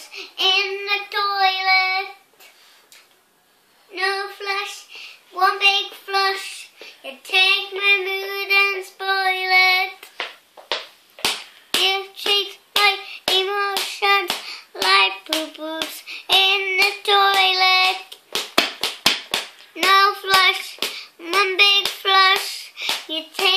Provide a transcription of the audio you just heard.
flush in the toilet. No flush, one big flush. You take my mood and spoil it. You treat my emotions like poo-poos in the toilet. No flush, one big flush. You take